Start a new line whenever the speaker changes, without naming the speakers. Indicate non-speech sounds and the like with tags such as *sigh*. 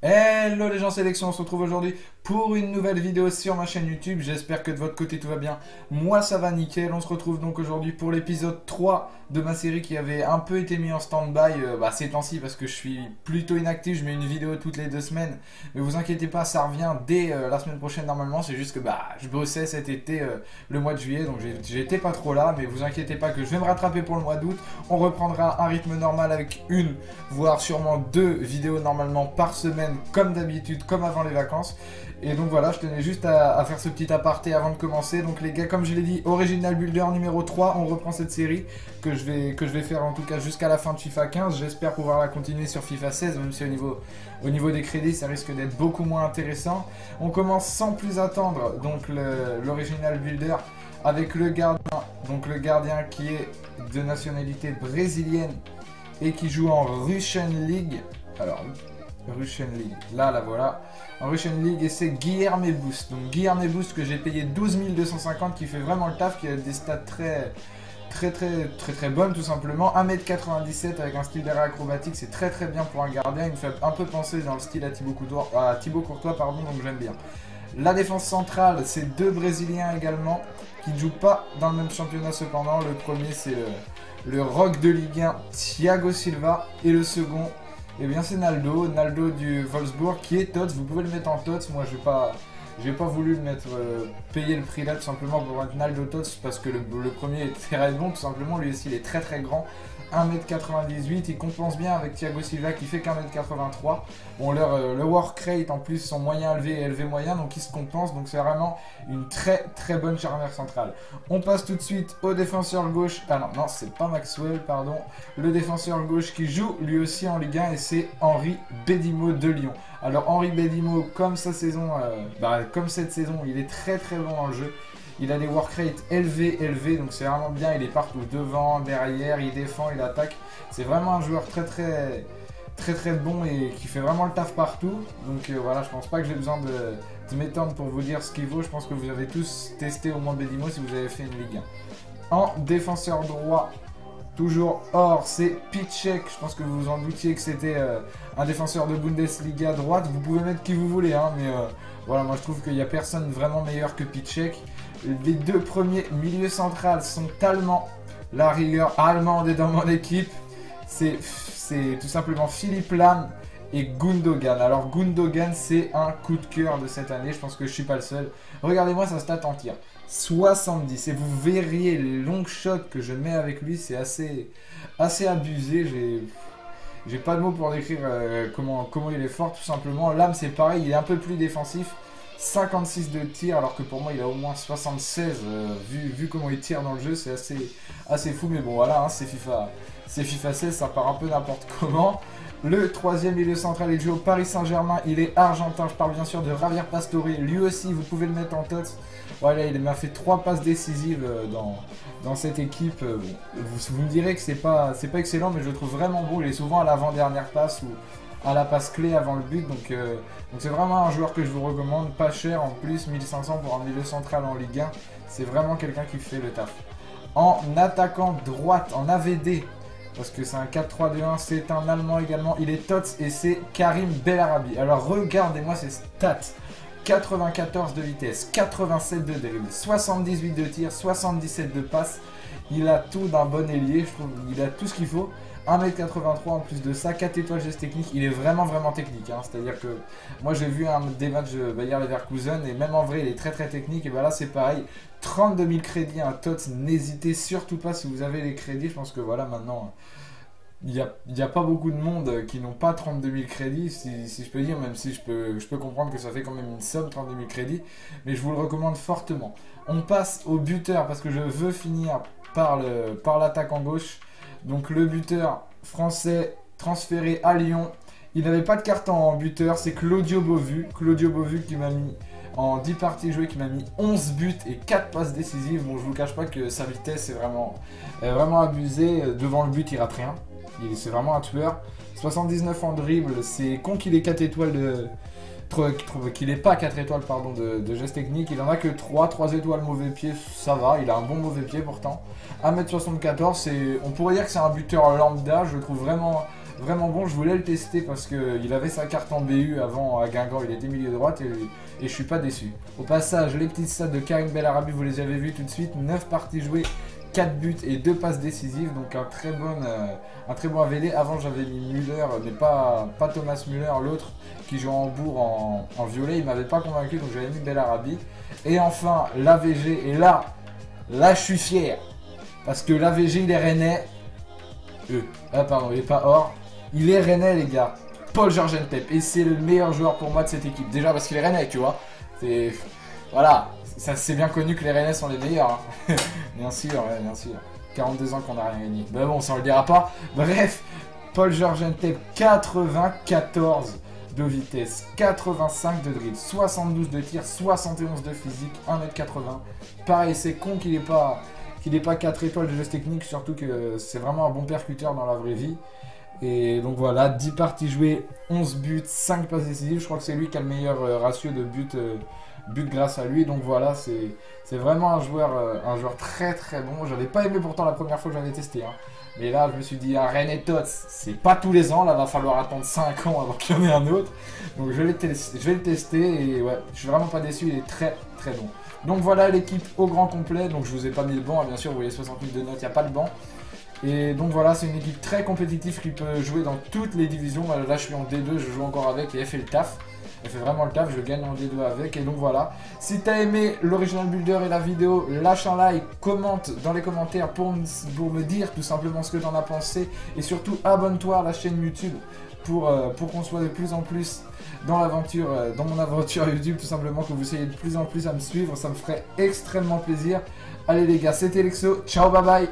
And Hello les gens sélection, on se retrouve aujourd'hui pour une nouvelle vidéo sur ma chaîne YouTube. J'espère que de votre côté tout va bien. Moi ça va nickel. On se retrouve donc aujourd'hui pour l'épisode 3 de ma série qui avait un peu été mis en stand-by euh, bah, ces temps-ci parce que je suis plutôt inactif. Je mets une vidéo toutes les deux semaines. Mais vous inquiétez pas, ça revient dès euh, la semaine prochaine normalement. C'est juste que bah je bossais cet été euh, le mois de juillet donc j'étais pas trop là. Mais vous inquiétez pas que je vais me rattraper pour le mois d'août. On reprendra un rythme normal avec une, voire sûrement deux vidéos normalement par semaine comme d'habitude, comme avant les vacances. Et donc voilà, je tenais juste à, faire ce petit aparté avant de commencer. Donc les gars, comme je l'ai dit, Original Builder numéro 3, on reprend cette série que je vais, que je vais faire en tout cas jusqu'à la fin de FIFA 15. J'espère pouvoir la continuer sur FIFA 16, même si au niveau, au niveau des crédits, ça risque d'être beaucoup moins intéressant. On commence sans plus attendre, donc l'Original Builder avec le gardien, donc le gardien qui est de nationalité brésilienne et qui joue en Russian League. Alors, Russian League. Là, la voilà. Russian League, et c'est Guillerme Boost. Donc Guillerme Boost que j'ai payé 12 250, qui fait vraiment le taf, qui a des stats très très très très très bonnes tout simplement. 1m97 avec un style d'air acrobatique, c'est très très bien pour un gardien. Il me fait un peu penser dans le style à Thibaut Courtois, à Thibaut Courtois pardon, donc j'aime bien. La défense centrale, c'est deux Brésiliens également, qui ne jouent pas dans le même championnat cependant. Le premier, c'est le, le Rock de Ligue 1, Thiago Silva, et le second, et eh bien c'est Naldo, Naldo du Wolfsburg qui est TOTS, vous pouvez le mettre en TOTS, moi je vais pas... J'ai pas voulu mettre, euh, payer le prix là tout simplement pour mettre Naldo Tots parce que le, premier est très bon tout simplement, lui aussi il est très très grand. 1m98, il compense bien avec Thiago Silva qui fait qu'un m 83 Bon, leur, euh, le work en plus sont moyen élevé et élevé moyen, donc ils se compensent, donc c'est vraiment une très très bonne charnière centrale. On passe tout de suite au défenseur gauche, ah non, non, c'est pas Maxwell, pardon, le défenseur gauche qui joue lui aussi en Ligue 1 et c'est Henri Bedimo de Lyon. Alors Henri Bedimo, comme sa saison, euh, bah, comme cette saison, il est très très bon dans le jeu. Il a des work rates élevés, élevés, donc c'est vraiment bien. Il est partout, devant, derrière, il défend, il attaque. C'est vraiment un joueur très très très très bon et qui fait vraiment le taf partout. Donc euh, voilà, je pense pas que j'ai besoin de, m'étendre pour vous dire ce qu'il vaut. Je pense que vous avez tous testé au moins Bedimo si vous avez fait une Ligue 1. En défenseur droit, toujours or, c'est Pitchek. Je pense que vous vous en doutiez que c'était euh, un défenseur de Bundesliga droite. Vous pouvez mettre qui vous voulez, hein, mais euh, voilà, moi je trouve qu'il n'y a personne vraiment meilleur que Pitchek. Les deux premiers milieux centrales sont allemands. La rigueur allemande est dans mon équipe. C'est tout simplement Philippe Lam et Gundogan. Alors Gundogan, c'est un coup de cœur de cette année. Je pense que je suis pas le seul. Regardez-moi sa stat en tir. 70. Et vous verriez les longs shots que je mets avec lui. C'est assez, assez abusé. J'ai... J'ai pas de mots pour décrire euh, comment, comment il est fort, tout simplement. L'âme, c'est pareil, il est un peu plus défensif. 56 de tir, alors que pour moi, il a au moins 76. Euh, vu, vu comment il tire dans le jeu, c'est assez, assez fou. Mais bon, voilà, hein, c'est FIFA, FIFA 16, ça part un peu n'importe *laughs* comment. Le troisième milieu central est joué au Paris Saint-Germain. Il est argentin. Je parle bien sûr de Javier Pastore. Lui aussi, vous pouvez le mettre en tête. Voilà, il m'a fait trois passes décisives euh, dans, cette équipe. Euh, vous, me direz que c'est pas, pas excellent, mais je le trouve vraiment beau. Il est souvent à l'avant-dernière passe ou à la passe clé avant le but. Donc euh, c'est vraiment un joueur que je vous recommande. Pas cher en plus, 1500 pour un milieu central en Ligue 1. C'est vraiment quelqu'un qui fait le taf. En attaquant droite, en AVD, parce que c'est un 4-3-2-1, c'est un Allemand également. Il est TOTS et c'est Karim Bellarabi. Alors regardez-moi ses stats. 94 de vitesse, 87 de dribble, 78 de tir, 77 de passe. Il a tout d'un bon ailier, je trouve. Il a tout ce qu'il faut. 1m83 en plus de ça, 4 étoiles geste technique, il est vraiment vraiment technique. Hein. C'est-à-dire que moi j'ai vu un, des matchs de Bayer Leverkusen et même en vrai il est très très technique. Et ben là c'est pareil, 32 000 crédits, un TOTS, n'hésitez surtout pas si vous avez les crédits. Je pense que voilà maintenant il n'y a, a, pas beaucoup de monde qui n'ont pas 32 000 crédits, si, si, je peux dire, même si je peux, je peux comprendre que ça fait quand même une somme, 32 000 crédits, mais je vous le recommande fortement. On passe au buteur parce que je veux finir par l'attaque par en gauche. Donc le buteur français transféré à Lyon. Il n'avait pas de carte en buteur, c'est Claudio Bovu. Claudio Bovu qui m'a mis en 10 parties jouées, qui m'a mis 11 buts et 4 passes décisives. Bon, je vous cache pas que sa vitesse est vraiment, vraiment abusée. Devant le but, il rate rien. C'est vraiment un tueur. 79 en dribble, c'est con qu'il ait 4 étoiles de, qu'il n'ait pas 4 étoiles pardon, de, de geste technique. Il en a que 3, 3 étoiles mauvais pied, ça va, il a un bon mauvais pied pourtant. 1m74, on pourrait dire que c'est un buteur lambda, je le trouve vraiment, vraiment bon. Je voulais le tester parce qu'il avait sa carte en BU avant à Guingamp, il était milieu droite et, et je suis pas déçu. Au passage, les petites stats de Karim Bellarabi, vous les avez vues tout de suite. 9 parties jouées, 4 buts et 2 passes décisives, donc un très bon, euh, AVD. Avant j'avais mis Müller, mais pas, pas Thomas Müller, l'autre qui joue en bourg en, violet, il m'avait pas convaincu, donc j'avais mis Bellarabi. Et enfin l'AVG, et là, là je suis fier, parce que l'AVG il est rennais, euh, ah pardon, il est pas or, il est rennais les gars, Paul Georgentep, et c'est le meilleur joueur pour moi de cette équipe, déjà parce qu'il est rennais, tu vois, c'est... Voilà, ça c'est bien connu que les Rennais sont les meilleurs. Hein. *laughs* bien sûr, bien sûr. 42 ans qu'on n'a rien gagné. Mais bon, ça on le dira pas. Bref, Paul Georgentep, 94 de vitesse, 85 de dribble, 72 de tir, 71 de physique, 1m80. Pareil, c'est con qu'il n'ait pas, qu'il pas 4 étoiles de geste technique, surtout que c'est vraiment un bon percuteur dans la vraie vie. Et donc voilà, 10 parties jouées, 11 buts, 5 passes décisives. Je crois que c'est lui qui a le meilleur euh, ratio de buts, euh, buts grâce à lui. Donc voilà, c'est vraiment un joueur, euh, un joueur très très bon. J'avais pas aimé pourtant la première fois que j'avais testé. Hein. Mais là, je me suis dit, un René c'est pas tous les ans. Là, va falloir attendre 5 ans avant qu'il y en ait un autre. Donc je vais, le tester et ouais, je suis vraiment pas déçu. Il est très très bon. Donc voilà l'équipe au grand complet. Donc je vous ai pas mis le banc, hein, bien sûr. Vous voyez 60 000 de notes, il n'y a pas le banc. Et donc voilà, c'est une équipe très compétitive qui peut jouer dans toutes les divisions. Là, je suis en D2, je joue encore avec et elle fait le taf. Elle fait vraiment le taf, je gagne en D2 avec. Et donc voilà. Si t'as aimé l'original builder et la vidéo, lâche un like, commente dans les commentaires pour, me dire tout simplement ce que t'en as pensé. Et surtout, abonne-toi à la chaîne YouTube pour, euh, pour qu'on soit de plus en plus dans l'aventure, euh, dans mon aventure *laughs* YouTube, tout simplement, que vous soyez de plus en plus à me suivre. Ça me ferait extrêmement plaisir. Allez les gars, c'était Lexo. Ciao, bye bye